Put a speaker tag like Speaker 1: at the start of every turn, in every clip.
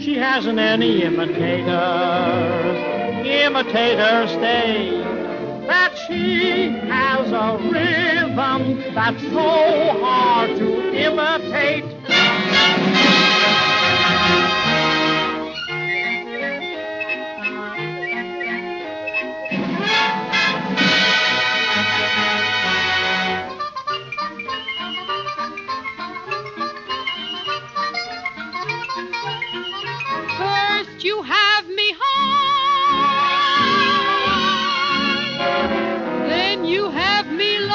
Speaker 1: She hasn't any imitators. Imitators state that she has a rhythm that's so hard to imitate.
Speaker 2: First you have me high, then you have me low.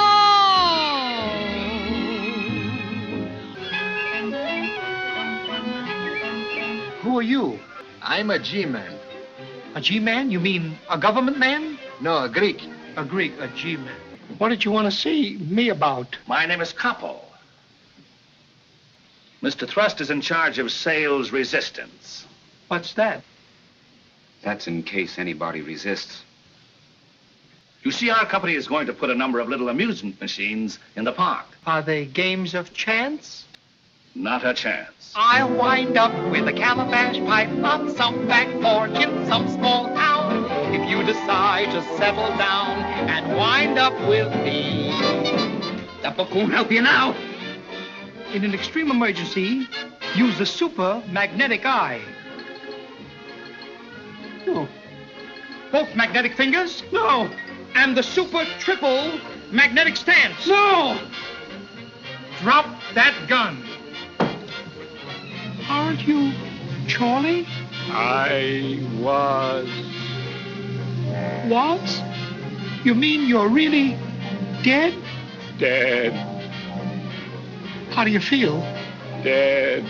Speaker 3: Who are you?
Speaker 4: I'm a G-man.
Speaker 3: A G-man? You mean a government man?
Speaker 4: No, a Greek.
Speaker 3: A Greek, a G-man. What did you want to see me about?
Speaker 5: My name is Capo. Mr. Thrust is in charge of sales resistance.
Speaker 3: What's that?
Speaker 6: That's in case anybody resists.
Speaker 5: You see, our company is going to put a number of little amusement machines in the park.
Speaker 3: Are they games of chance?
Speaker 5: Not a chance.
Speaker 3: I'll wind up with a calabash pipe on some back porch in some small town. If you decide to settle down and wind up with me.
Speaker 6: That book won't help you now.
Speaker 3: In an extreme emergency, use the super magnetic eye. Both magnetic fingers? No. And the super triple magnetic stance? No. Drop that gun. Aren't you Charlie?
Speaker 1: I was.
Speaker 3: Was? You mean you're really dead?
Speaker 1: Dead,
Speaker 3: How do you feel?
Speaker 1: dead.